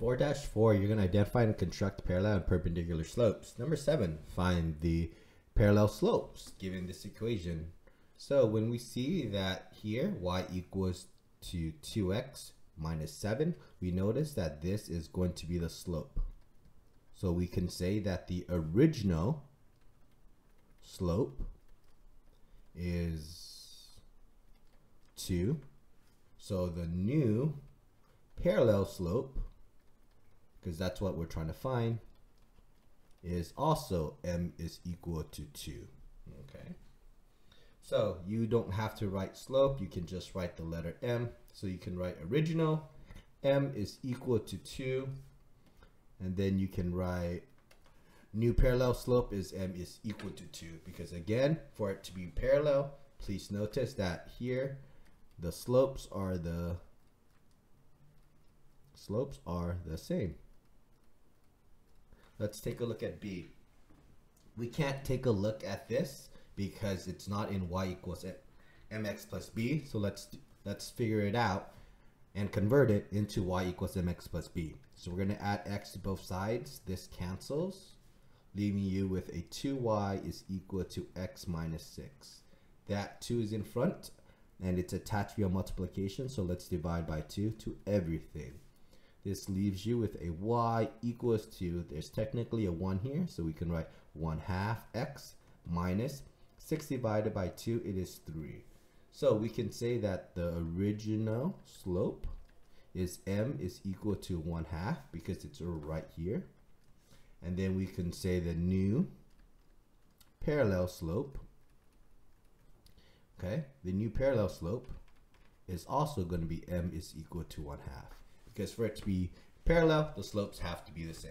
4-4, you're going to identify and construct parallel and perpendicular slopes. Number 7, find the parallel slopes given this equation. So when we see that here y equals to 2x minus 7, we notice that this is going to be the slope. So we can say that the original slope is 2. So the new parallel slope because that's what we're trying to find, is also m is equal to 2. Okay. So you don't have to write slope, you can just write the letter m. So you can write original, m is equal to 2, and then you can write new parallel slope is m is equal to 2 because again for it to be parallel please notice that here the slopes are the slopes are the same Let's take a look at B. We can't take a look at this because it's not in y equals mx plus b. So let's let's figure it out and convert it into y equals mx plus b. So we're going to add x to both sides. This cancels, leaving you with a 2y is equal to x minus 6. That 2 is in front and it's attached via multiplication. So let's divide by 2 to everything. This leaves you with a y equals to, there's technically a 1 here, so we can write 1 half x minus 6 divided by 2, it is 3. So we can say that the original slope is m is equal to 1 half because it's right here. And then we can say the new parallel slope, okay, the new parallel slope is also going to be m is equal to 1 half because for it to be parallel, the slopes have to be the same.